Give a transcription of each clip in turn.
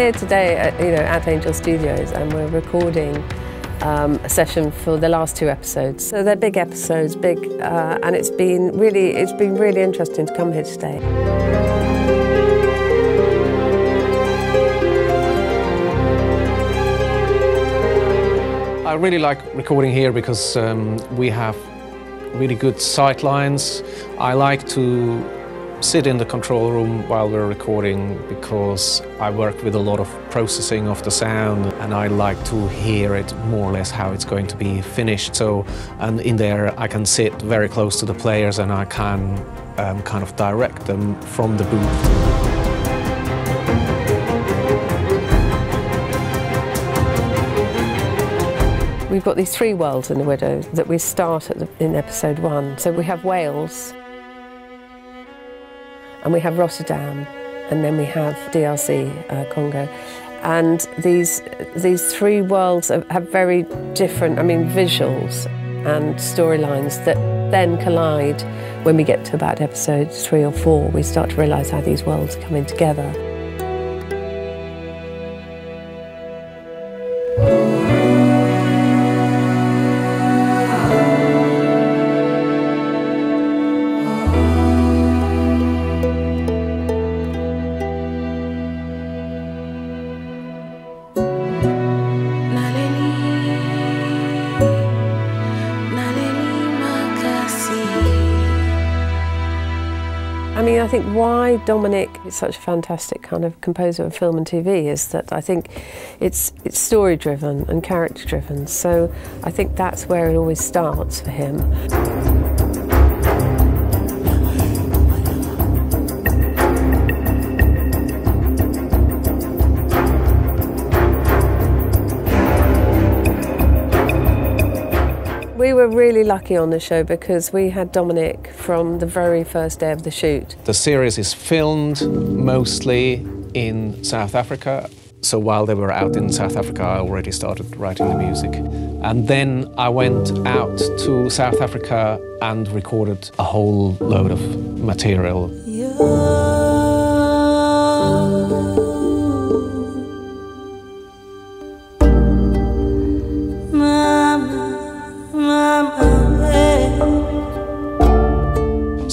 here today at, you know, at Angel Studios and we're recording um, a session for the last two episodes. So they're big episodes, big, uh, and it's been really, it's been really interesting to come here today. I really like recording here because um, we have really good sight lines. I like to sit in the control room while we're recording because I work with a lot of processing of the sound and I like to hear it more or less how it's going to be finished. So, and in there I can sit very close to the players and I can um, kind of direct them from the booth. We've got these three worlds in The Widow that we start the, in episode one. So we have Wales, and we have Rotterdam, and then we have DRC, uh, Congo. And these, these three worlds have very different, I mean, visuals and storylines that then collide when we get to about episode three or four. We start to realise how these worlds are coming together. I mean, I think why Dominik is such a fantastic kind of composer of film and TV is that I think it's it's story driven and character driven. So I think that's where it always starts for him. We were really lucky on the show because we had Dominik from the very first day of the shoot. The series is filmed mostly in South Africa. So while they were out in South Africa, I already started writing the music. And then I went out to South Africa and recorded a whole load of material. Yeah.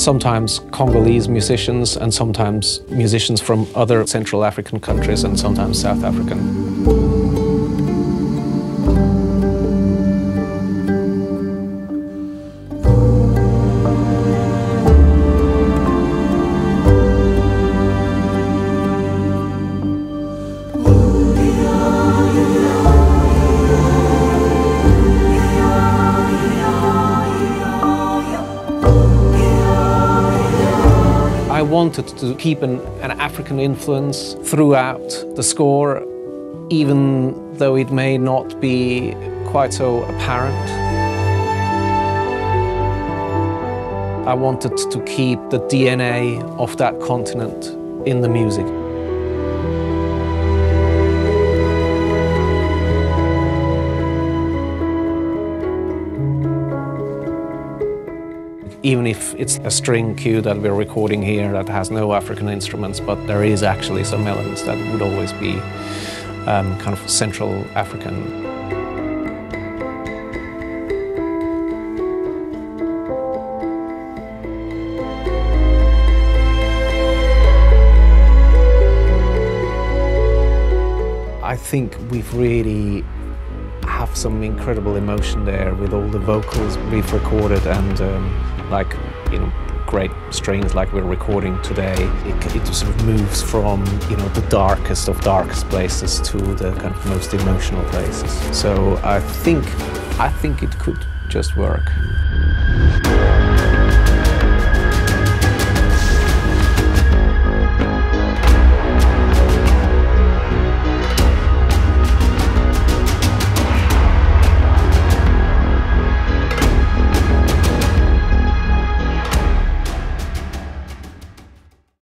Sometimes Congolese musicians and sometimes musicians from other Central African countries and sometimes South African. I wanted to keep an, an, African influence throughout the score, even though it may not be quite so apparent. I wanted to keep the DNA of that continent in the music. Even if it's a string cue that we're recording here that has no African instruments, but there is actually some elements that would always be um, kind of Central African. I think we've really have some incredible emotion there with all the vocals we've recorded and um, like you know great strings like we're recording today. It, it sort of moves from you know the darkest of darkest places to the kind of most emotional places. So i think i think it could just work